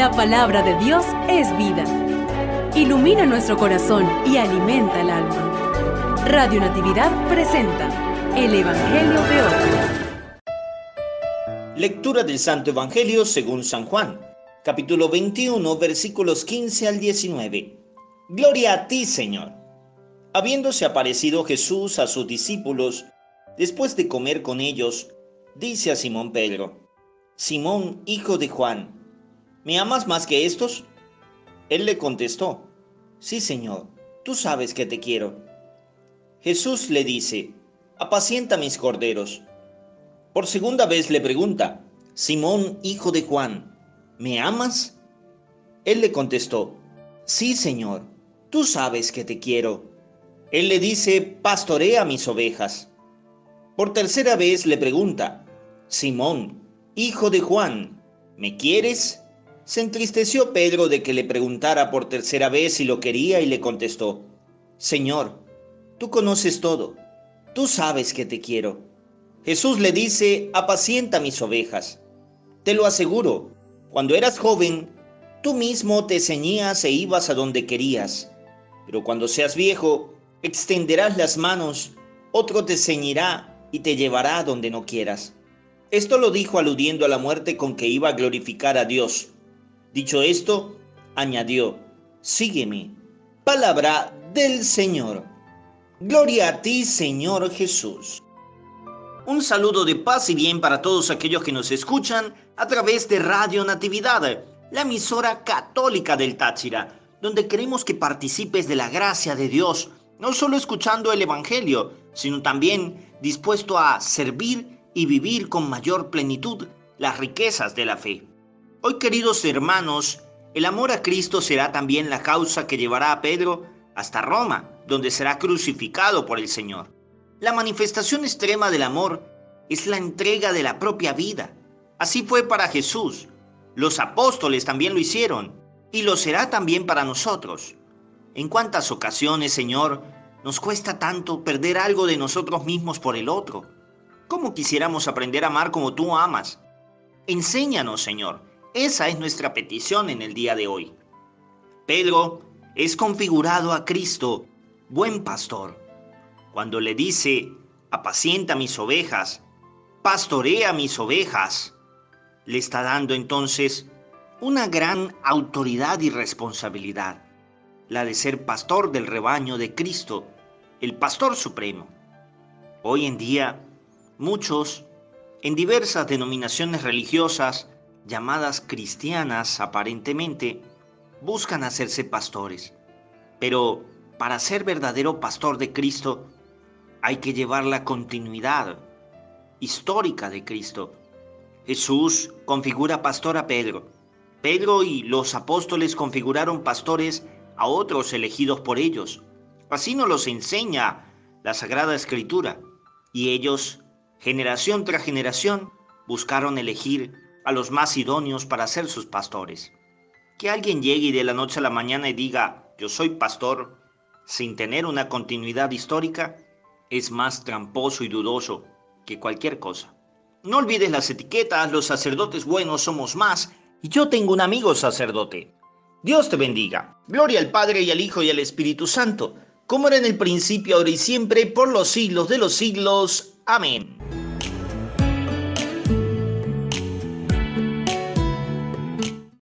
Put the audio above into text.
La palabra de Dios es vida. Ilumina nuestro corazón y alimenta el alma. Radio Natividad presenta el Evangelio de hoy. Lectura del Santo Evangelio según San Juan, capítulo 21, versículos 15 al 19. Gloria a ti, Señor. Habiéndose aparecido Jesús a sus discípulos, después de comer con ellos, dice a Simón Pedro, Simón, hijo de Juan, ¿me amas más que estos? Él le contestó, Sí, Señor, tú sabes que te quiero. Jesús le dice, Apacienta mis corderos. Por segunda vez le pregunta, Simón, hijo de Juan, ¿me amas? Él le contestó, Sí, Señor, tú sabes que te quiero. Él le dice, pastorea mis ovejas. Por tercera vez le pregunta, Simón, hijo de Juan, ¿me quieres? Se entristeció Pedro de que le preguntara por tercera vez si lo quería y le contestó, Señor, tú conoces todo, tú sabes que te quiero. Jesús le dice, apacienta mis ovejas. Te lo aseguro, cuando eras joven, tú mismo te ceñías e ibas a donde querías, pero cuando seas viejo, extenderás las manos, otro te ceñirá y te llevará a donde no quieras. Esto lo dijo aludiendo a la muerte con que iba a glorificar a Dios. Dicho esto, añadió, sígueme. Palabra del Señor. Gloria a ti, Señor Jesús. Un saludo de paz y bien para todos aquellos que nos escuchan a través de Radio Natividad, la emisora católica del Táchira, donde queremos que participes de la gracia de Dios, no solo escuchando el Evangelio, sino también dispuesto a servir y vivir con mayor plenitud las riquezas de la fe. Hoy, queridos hermanos, el amor a Cristo será también la causa que llevará a Pedro hasta Roma, donde será crucificado por el Señor. La manifestación extrema del amor es la entrega de la propia vida. Así fue para Jesús. Los apóstoles también lo hicieron y lo será también para nosotros. ¿En cuántas ocasiones, Señor, nos cuesta tanto perder algo de nosotros mismos por el otro? ¿Cómo quisiéramos aprender a amar como tú amas? Enséñanos, Señor. Esa es nuestra petición en el día de hoy. Pedro es configurado a Cristo, buen pastor. Cuando le dice, apacienta mis ovejas, pastorea mis ovejas, le está dando entonces una gran autoridad y responsabilidad, la de ser pastor del rebaño de Cristo, el pastor supremo. Hoy en día, Muchos, en diversas denominaciones religiosas, llamadas cristianas aparentemente, buscan hacerse pastores. Pero para ser verdadero pastor de Cristo, hay que llevar la continuidad histórica de Cristo. Jesús configura pastor a Pedro. Pedro y los apóstoles configuraron pastores a otros elegidos por ellos. Así nos los enseña la Sagrada Escritura. Y ellos Generación tras generación buscaron elegir a los más idóneos para ser sus pastores. Que alguien llegue de la noche a la mañana y diga, yo soy pastor, sin tener una continuidad histórica, es más tramposo y dudoso que cualquier cosa. No olvides las etiquetas, los sacerdotes buenos somos más, y yo tengo un amigo sacerdote. Dios te bendiga. Gloria al Padre y al Hijo y al Espíritu Santo, como era en el principio, ahora y siempre, por los siglos de los siglos. Amén.